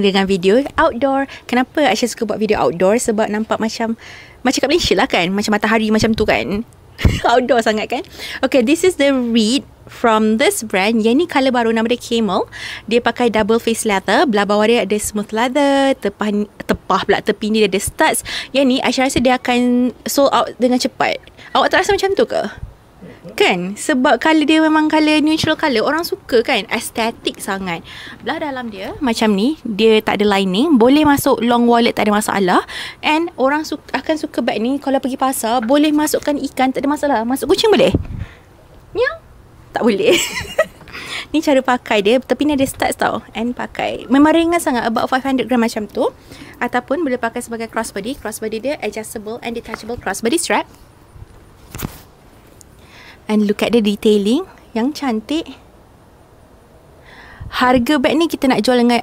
dengan video outdoor. Kenapa Aisyah suka buat video outdoor? Sebab nampak macam macam kat Malaysia lah kan. Macam matahari macam tu kan. outdoor sangat kan. Okay, this is the reed from this brand. Yang ni colour baru nama dia Camel. Dia pakai double face leather. Belah bawah dia ada smooth leather. Tepah, tepah pula tepi ni dia ada studs. Yang ni Aisyah rasa dia akan sold out dengan cepat. Awak tak rasa macam tu ke? Kan? Sebab colour dia memang colour neutral colour Orang suka kan? Estetik sangat. Belah dalam dia Macam ni Dia tak ada lining. Boleh masuk long wallet Tak ada masalah. And orang su- akan suka bag ni Kalau pergi pasar Boleh masukkan ikan. Tak ada masalah. Masuk kucing boleh? Ya Tak boleh. Ni cara pakai dia Tapi ni ada studs tau. And pakai. Memang ringan sangat About 500 gram macam tu. Ataupun boleh pakai sebagai crossbody. Crossbody dia adjustable and detachable crossbody strap And look at the detailing. Yang cantik. Harga beg ni kita nak jual dengan